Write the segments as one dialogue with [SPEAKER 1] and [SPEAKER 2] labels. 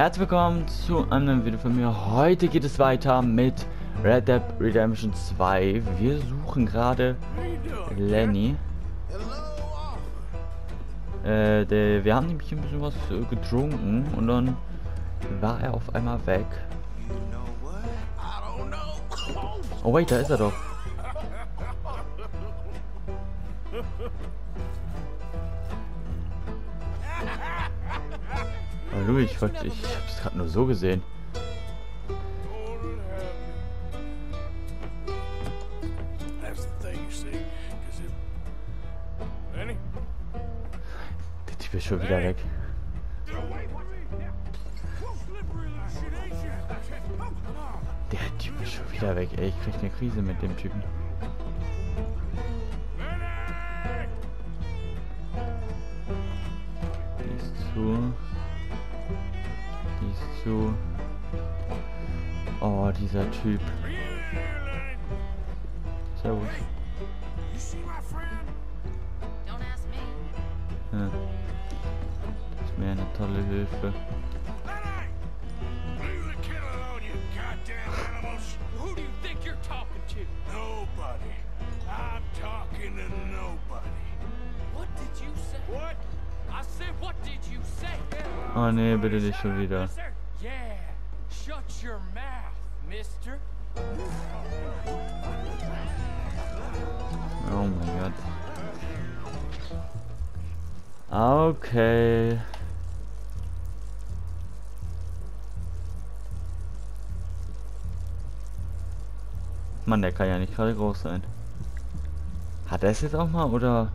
[SPEAKER 1] Herzlich willkommen zu einem Video von mir. Heute geht es weiter mit Red Dead Redemption 2. Wir suchen gerade Lenny. Äh, wir haben nämlich ein bisschen was äh, getrunken und dann war er auf einmal weg. Oh wait, da ist er doch. Hallo, ich, wollte, ich hab's gerade nur so gesehen. Der Typ ist schon wieder weg. Der Typ ist schon wieder weg, ey. Ich krieg eine Krise mit dem Typen. Die ist zu. Die ist zu. Oh, dieser Typ.
[SPEAKER 2] Are you there, Lenny?
[SPEAKER 1] Servus.
[SPEAKER 2] You see my friend?
[SPEAKER 3] Don't ask me.
[SPEAKER 1] Ja. Das ist mir eine tolle Hilfe.
[SPEAKER 2] Lenny! Leave the kid alone, you goddamn animals!
[SPEAKER 4] Who do you think you're talking to?
[SPEAKER 2] Nobody. I'm talking to nobody.
[SPEAKER 4] What did you say?
[SPEAKER 2] What?
[SPEAKER 4] I said, what did you say?
[SPEAKER 1] Oh nee, bitte nicht schon wieder.
[SPEAKER 4] Shut your mouth, mister.
[SPEAKER 1] Oh mein Gott. Okay. Mann, der kann ja nicht gerade groß sein. Hat er es jetzt auch mal oder?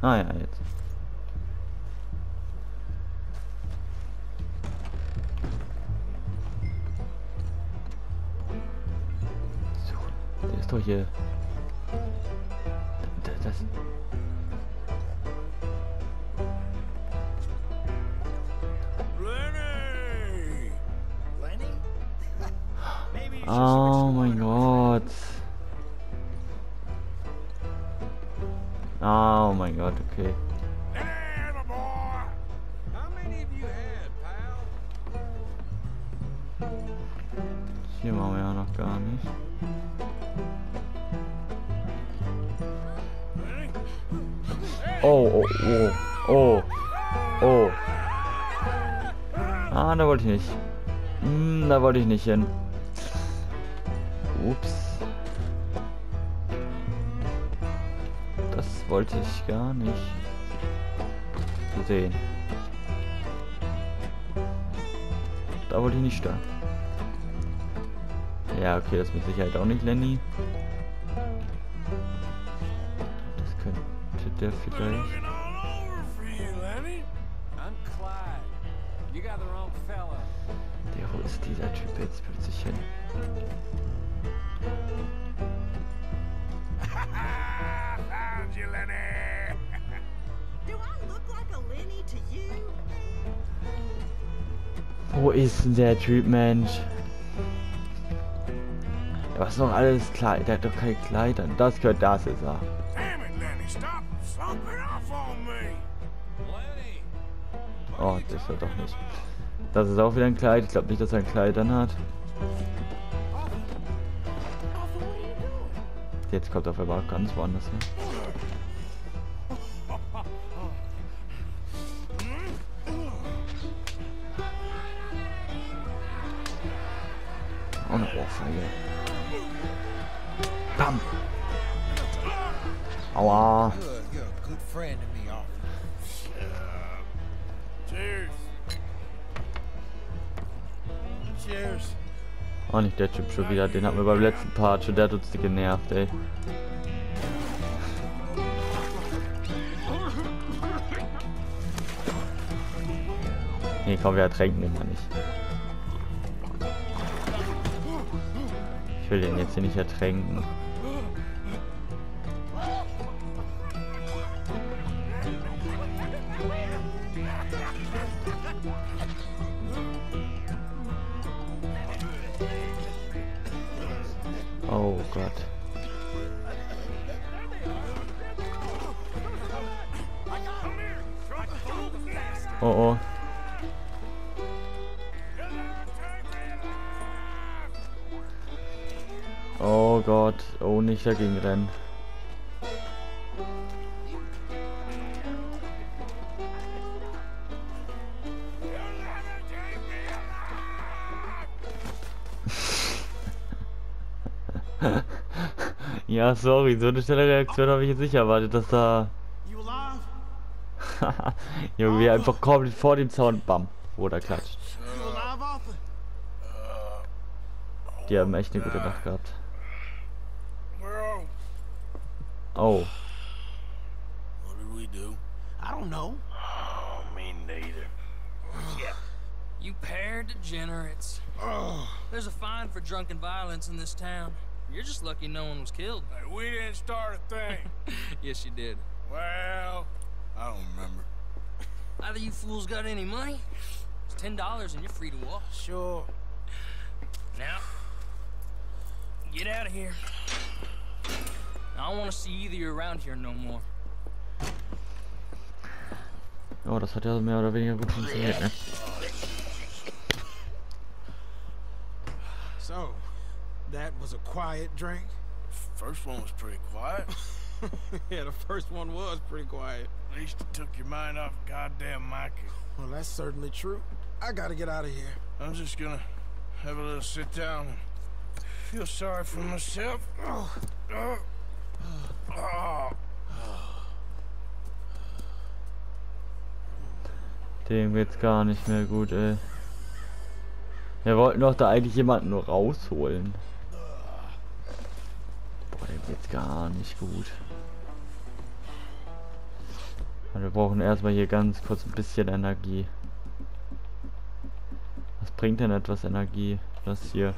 [SPEAKER 1] Ah ja, jetzt. Doch hier. Das.
[SPEAKER 2] Should
[SPEAKER 1] Oh mein Gott. Oh mein Gott, okay. Hier machen wir ja noch gar nicht. Oh, oh, oh, oh, oh. Ah, da wollte ich nicht. Hm, da wollte ich nicht hin. Ups. Das wollte ich gar nicht sehen. Da wollte ich nicht stören. Ja, okay, das mit Sicherheit auch nicht Lenny.
[SPEAKER 5] Wrong fella.
[SPEAKER 1] Der, ist dieser Typ jetzt plötzlich hin? Wo ist denn der Typ, Mensch? Was noch alles Kleid? Der hat doch kein Kleid an. Das gehört, das ist er. Oh, das ist doch nicht. Das ist auch wieder ein Kleid. Ich glaube nicht, dass er ein Kleid an hat. Jetzt kommt er auf einmal ganz woanders hin. Oh, eine Ohrfeige. Bam! Aua!
[SPEAKER 5] Friend to me, officer.
[SPEAKER 2] Cheers. Cheers.
[SPEAKER 1] Oh, nicht der Typ schon wieder. Den hatten wir beim letzten Part schon. Der hat uns genervt, ey. Nee, komm, wir ertränken den mal nicht. Ich will den jetzt hier nicht ertränken. Gott. Oh oh. Oh Gott. Oh, nicht dagegen rennen. ja, sorry, so eine schnelle Reaktion habe ich jetzt nicht erwartet, dass da... Junge, wie einfach komplett vor dem Zaun, bam, wurde er klatscht. Die haben echt eine gute Nacht gehabt. Oh,
[SPEAKER 2] what did we do?
[SPEAKER 5] I don't know.
[SPEAKER 2] Oh, me neither.
[SPEAKER 6] You pair degenerates. There's a fine for drunken violence in this town. You're just lucky no one was killed.
[SPEAKER 2] Hey, we didn't start a thing.
[SPEAKER 6] yes, you did.
[SPEAKER 2] well, I don't remember.
[SPEAKER 6] Either you fools got any money? It's ten dollars and you're free to walk.
[SPEAKER 2] Sure.
[SPEAKER 6] Now, get out of here. I don't want to see either of you around here no more.
[SPEAKER 1] oh, das hat ja mehr oder weniger gut funktioniert, ne?
[SPEAKER 5] So, that was a quiet drink?
[SPEAKER 2] First one was pretty quiet.
[SPEAKER 5] yeah, the first one was pretty quiet.
[SPEAKER 2] At least it took your mind off goddamn Mikey.
[SPEAKER 5] Well, that's certainly true. I gotta get out of here.
[SPEAKER 2] I'm just gonna have a little sit down and feel sorry for myself. Oh, oh, oh.
[SPEAKER 1] Dem geht's gar nicht mehr gut, ey. Er Wir wollten doch da eigentlich jemanden nur rausholen. Geht's gar nicht gut. Aber wir brauchen erstmal hier ganz kurz ein bisschen Energie. Was bringt denn etwas Energie? Das hier.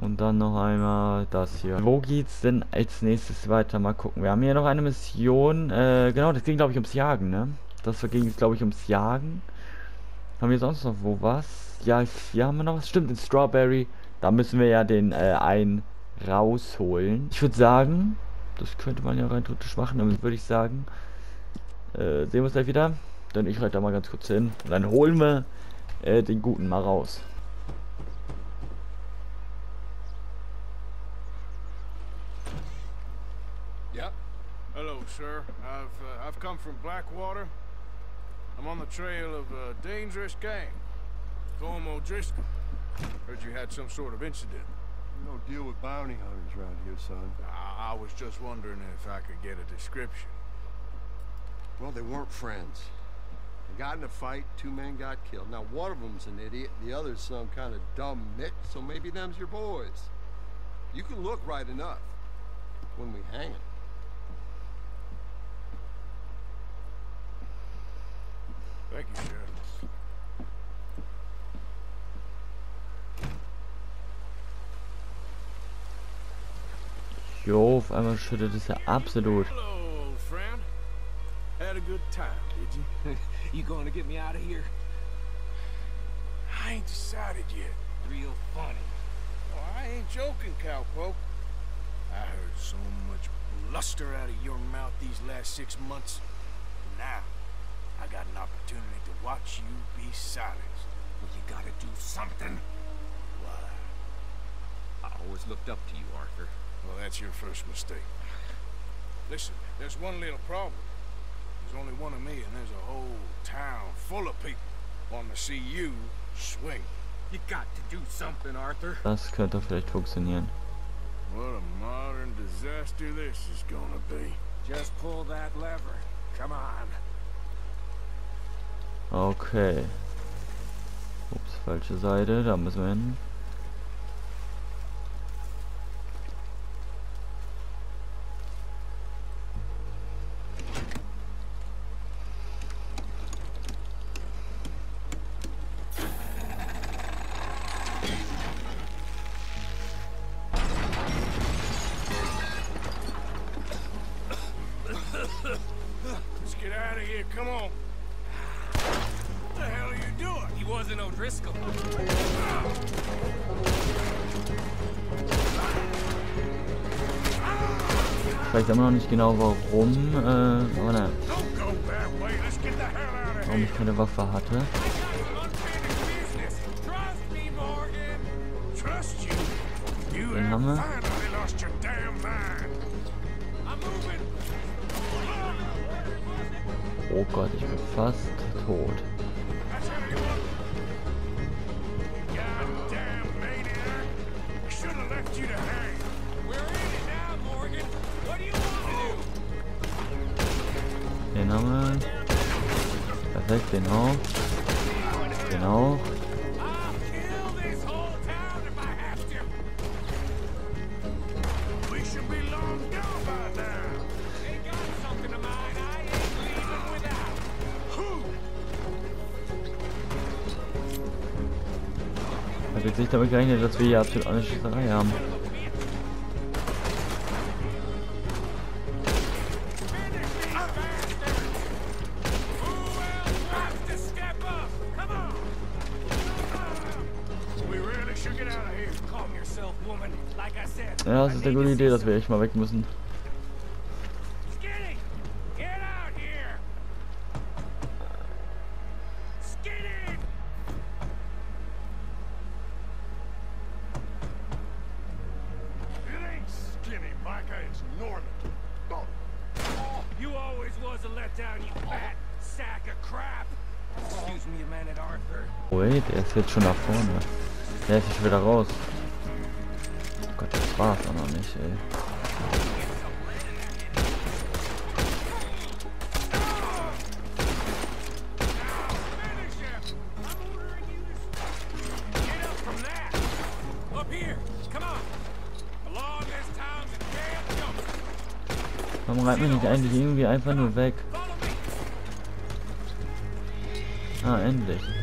[SPEAKER 1] Und dann noch einmal das hier. Wo geht's denn als nächstes weiter? Mal gucken. Wir haben hier noch eine Mission. Äh, genau, das ging glaube ich ums Jagen, ne? Das ging glaube ich ums Jagen. Haben wir sonst noch wo was? Ja, hier haben wir noch was. Stimmt, in Strawberry. Da müssen wir ja den äh, einen rausholen. Ich würde sagen, das könnte man ja rein theoretisch machen. Dann würde ich sagen, äh, sehen wir uns gleich wieder. Dann ich reite da mal ganz kurz hin. Und dann holen wir äh, den guten mal raus.
[SPEAKER 2] Yep. Hello, sir. I've uh, I've come from Blackwater. I'm on the trail of a dangerous gang. Colm O'Driscoll. Heard you had some sort of incident.
[SPEAKER 7] Don't deal with bounty hunters around here, son.
[SPEAKER 2] I, I was just wondering if I could get a description.
[SPEAKER 7] Well, they weren't friends. They got in a fight, two men got killed. Now, one of them's an idiot, the other's some kind of dumb mick, so maybe them's your boys. You can look right enough when we hang 'em.
[SPEAKER 2] Thank you, Sheriff.
[SPEAKER 1] Jo, auf einmal schüttet es ja absolut.
[SPEAKER 2] Hello, friend. Had a good time, did you?
[SPEAKER 4] You going to get me out of here?
[SPEAKER 2] I ain't decided yet.
[SPEAKER 4] Real funny.
[SPEAKER 2] Oh, I ain't joking, cowpoke. I heard so much bluster out of your mouth these last six months. Now, I got an opportunity to watch you be silenced.
[SPEAKER 4] Well, you gotta do something.
[SPEAKER 2] Why?
[SPEAKER 4] I always looked up to you, Arthur.
[SPEAKER 2] Well, that's your first mistake. Listen, there's one little problem. There's only one of me, and there's a whole town full of people wanting to see you swing.
[SPEAKER 4] You got to do something, Arthur.
[SPEAKER 1] Das könnte vielleicht funktionieren.
[SPEAKER 2] What a modern disaster this is gonna be.
[SPEAKER 4] Just pull that lever. Come on.
[SPEAKER 1] Okay. Ups, falsche Seite, da müssen wir hin.
[SPEAKER 2] Get out of here. Come on. What the hell are you doing?
[SPEAKER 6] He wasn't O'Driscoll.
[SPEAKER 1] Ich weiß immer noch nicht genau warum, äh, aber naja,
[SPEAKER 2] Don't go that way. Let's get the hell out of
[SPEAKER 1] warum
[SPEAKER 2] here.
[SPEAKER 1] ich keine Waffe hatte.
[SPEAKER 2] Unfinished business. Trust me, Morgan. Trust you?
[SPEAKER 1] Den haben wir.
[SPEAKER 4] What do you want to do?
[SPEAKER 1] Den haben wir. Perfekt, den auch. Den auch. Ich habe jetzt nicht damit gerechnet, dass wir hier absolut eine Schießerei haben. Ja, das ist eine gute Idee, dass wir echt mal weg müssen. Jetzt schon nach vorne. Der ist wieder raus. Oh Gott, das war's auch noch nicht, ey. Warum reibt man nicht eigentlich irgendwie einfach nur weg? Ah, endlich.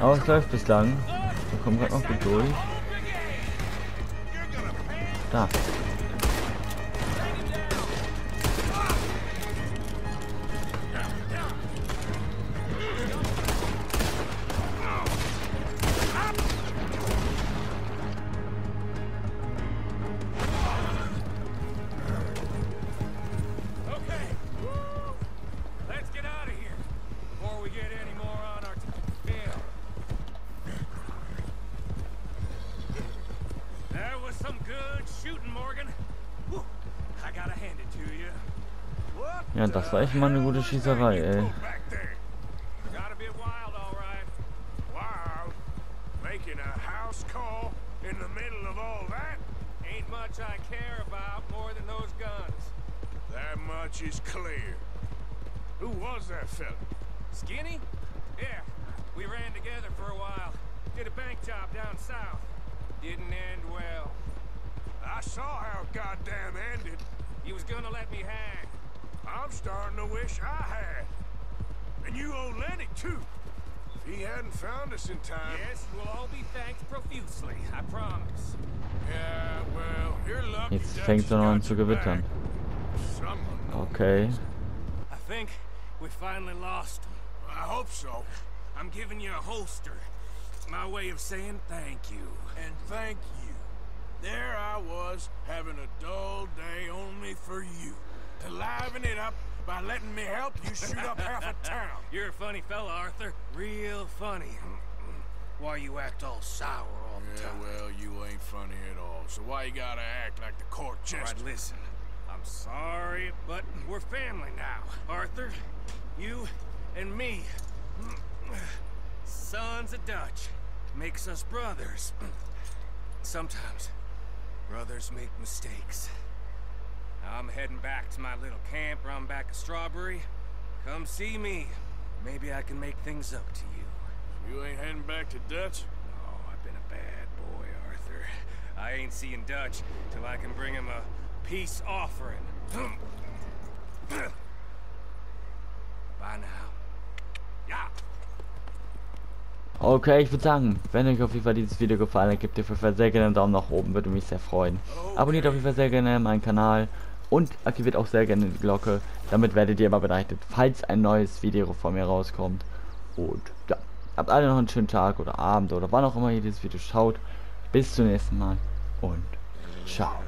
[SPEAKER 1] Aber es läuft bislang. Wir kommen gerade noch gut durch. Da. Ja, das war echt mal eine gute Schießerei, ey.
[SPEAKER 2] is clear. Who was that fella?
[SPEAKER 4] Skinny? Yeah, we ran together for a while. Did a bank job down south. Didn't end well.
[SPEAKER 2] I saw how goddamn ended.
[SPEAKER 4] He was gonna let me hang.
[SPEAKER 2] I'm starting to wish I had. And you owe Lenny, too. If he hadn't found us in time...
[SPEAKER 4] Yes, we'll all be thanked profusely, I promise.
[SPEAKER 2] Yeah, well, you're lucky
[SPEAKER 1] Jetzt
[SPEAKER 2] Dutch
[SPEAKER 1] fängt es noch an zu gewittern. Okay.
[SPEAKER 4] I think we finally lost him.
[SPEAKER 2] I hope so.
[SPEAKER 4] I'm giving you a holster. My way of saying thank you.
[SPEAKER 2] And thank you. There I was, having a dull day only for you. To liven it up by letting me help you shoot up half a town.
[SPEAKER 4] You're a funny fella, Arthur. Real funny. Why you act all sour all the
[SPEAKER 2] Yeah,
[SPEAKER 4] time?
[SPEAKER 2] well, you ain't funny at all. So why you gotta act like the court
[SPEAKER 4] All right,
[SPEAKER 2] jester?
[SPEAKER 4] listen. I'm sorry, but we're family now. Arthur, you and me. Sons of Dutch. Makes us brothers. Sometimes brothers make mistakes. Now I'm heading back to my little camp around back of Strawberry. Come see me. Maybe I can make things up to you.
[SPEAKER 2] You ain't heading back to Dutch?
[SPEAKER 4] Oh, I've been a bad boy, Arthur. I ain't seeing Dutch till I can bring him a peace offering. Bye now. Yeah.
[SPEAKER 1] Okay, ich würde sagen, wenn euch auf jeden Fall dieses Video gefallen hat, gebt ihr auf jeden Fall sehr gerne einen Daumen nach oben, würde mich sehr freuen. Abonniert auf jeden Fall sehr gerne meinen Kanal und aktiviert auch sehr gerne die Glocke. Damit werdet ihr immer benachrichtigt, falls ein neues Video von mir rauskommt. Und ja, habt alle noch einen schönen Tag oder Abend oder wann auch immer ihr dieses Video schaut. Bis zum nächsten Mal und ciao.